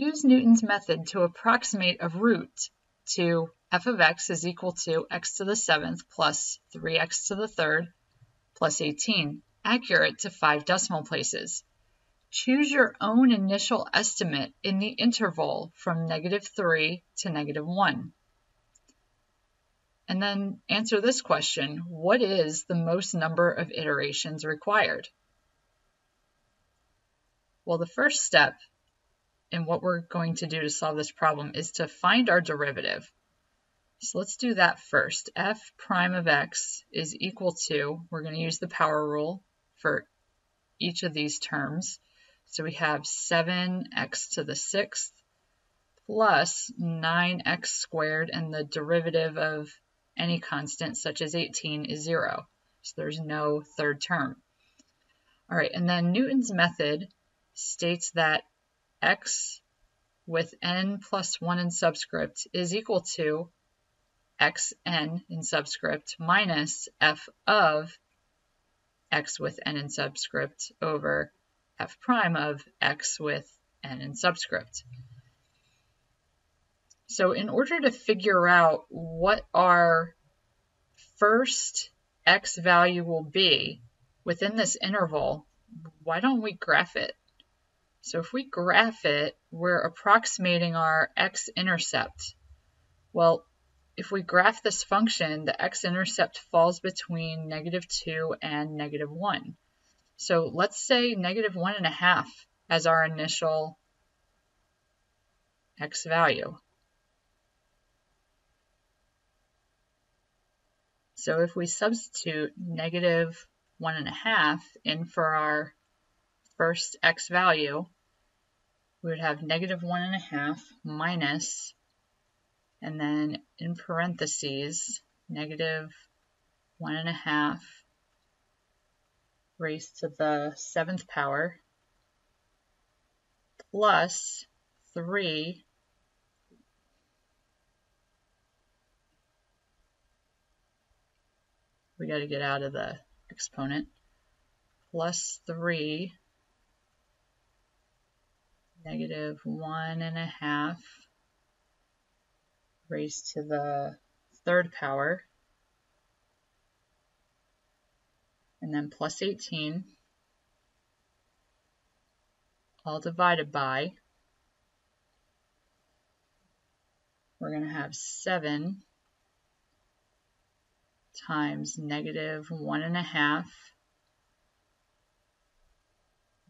Use Newton's method to approximate a root to f of x is equal to x to the seventh plus 3x to the third plus 18, accurate to five decimal places. Choose your own initial estimate in the interval from negative 3 to negative 1. And then answer this question, what is the most number of iterations required? Well, the first step in what we're going to do to solve this problem is to find our derivative. So let's do that first. f prime of x is equal to, we're going to use the power rule for each of these terms. So we have 7x to the sixth plus 9x squared, and the derivative of any constant, such as 18, is 0. So there's no third term. All right, and then Newton's method states that x with n plus 1 in subscript is equal to xn in subscript minus f of x with n in subscript over f prime of x with n in subscript. So in order to figure out what our first x value will be within this interval, why don't we graph it? So if we graph it, we're approximating our x-intercept. Well, if we graph this function, the x-intercept falls between negative 2 and negative 1. So let's say negative 1.5 as our initial x value. So if we substitute negative 1.5 in for our first x value, we would have negative 1.5 minus and then in parentheses, negative one and a half raised to the seventh power plus three we got to get out of the exponent plus 3 negative 1 and a half raised to the third power, and then plus 18, all divided by, we're going to have 7 times negative 1.5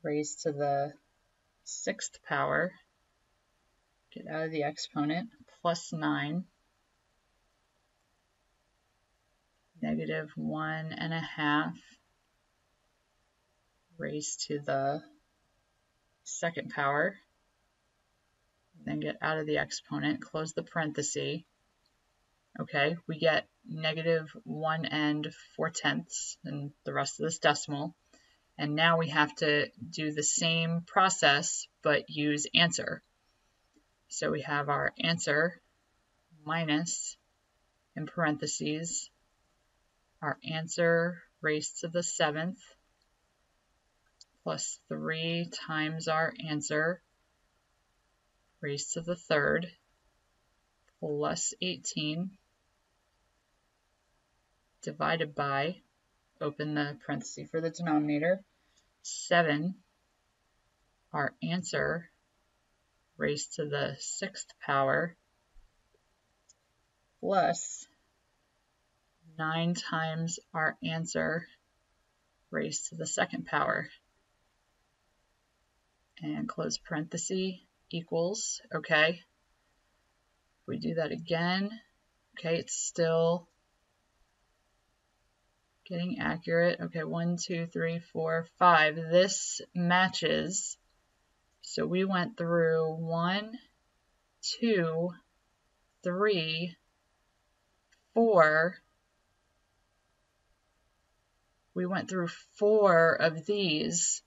raised to the sixth power, get out of the exponent, plus 9, negative 1 and a half raised to the second power, then get out of the exponent, close the parenthesis. Okay, we get negative 1 and 4 tenths, and the rest of this decimal. And now we have to do the same process, but use answer. So we have our answer minus, in parentheses, our answer raised to the seventh plus 3 times our answer raised to the third plus 18 divided by, open the parenthesis for the denominator, 7, our answer raised to the sixth power plus 9 times our answer raised to the second power. And close parenthesis equals, okay. We do that again, okay, it's still getting accurate. Okay, one, two, three, four, five. This matches so we went through one, two, three, four. We went through four of these.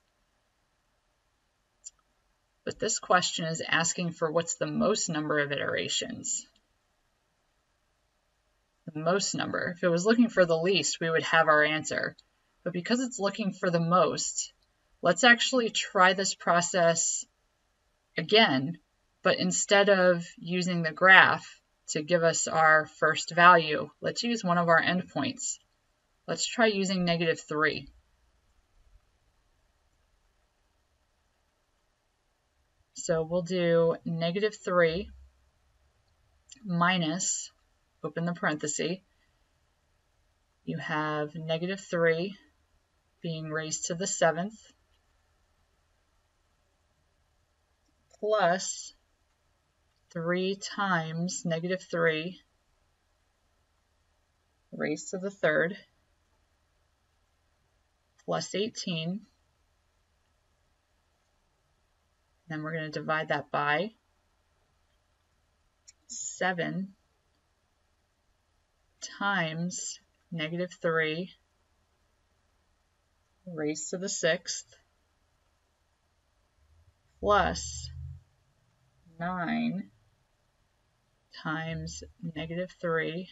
But this question is asking for what's the most number of iterations. The most number. If it was looking for the least, we would have our answer. But because it's looking for the most, let's actually try this process again But instead of using the graph to give us our first value, let's use one of our endpoints. Let's try using negative 3. So we'll do negative 3 minus, open the parenthesis, you have negative 3 being raised to the 7th plus 3 times negative 3 raised to the third. Plus 18. Then we're going to divide that by 7 times negative 3 raised to the sixth plus 9 times negative 3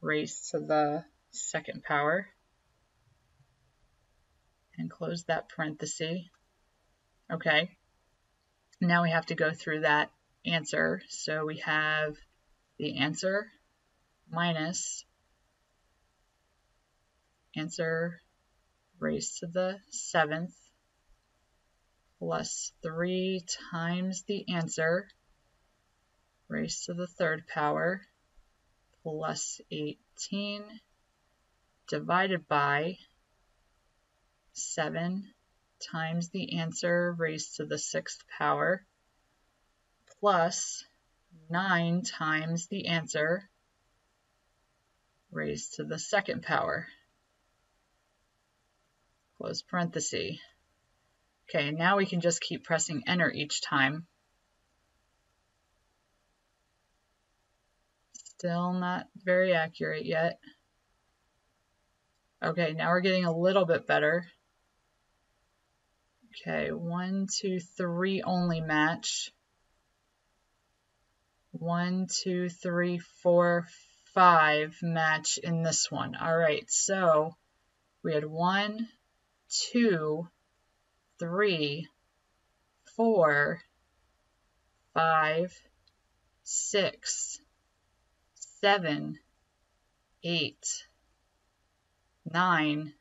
raised to the second power and close that parenthesis. Okay, now we have to go through that answer. So we have the answer minus answer raised to the seventh plus 3 times the answer raised to the third power plus 18 divided by 7 times the answer raised to the sixth power plus 9 times the answer raised to the second power. Close parenthesis. Okay, now we can just keep pressing enter each time. Still not very accurate yet. Okay, now we're getting a little bit better. Okay, one, two, three only match. One, two, three, four, five match in this one. All right, so we had one, two, three, four, five, six, seven, eight, nine.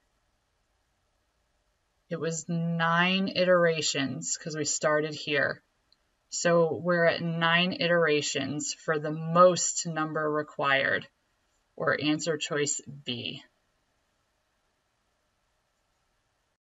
It was nine iterations because we started here. So we're at nine iterations for the most number required, or answer choice B.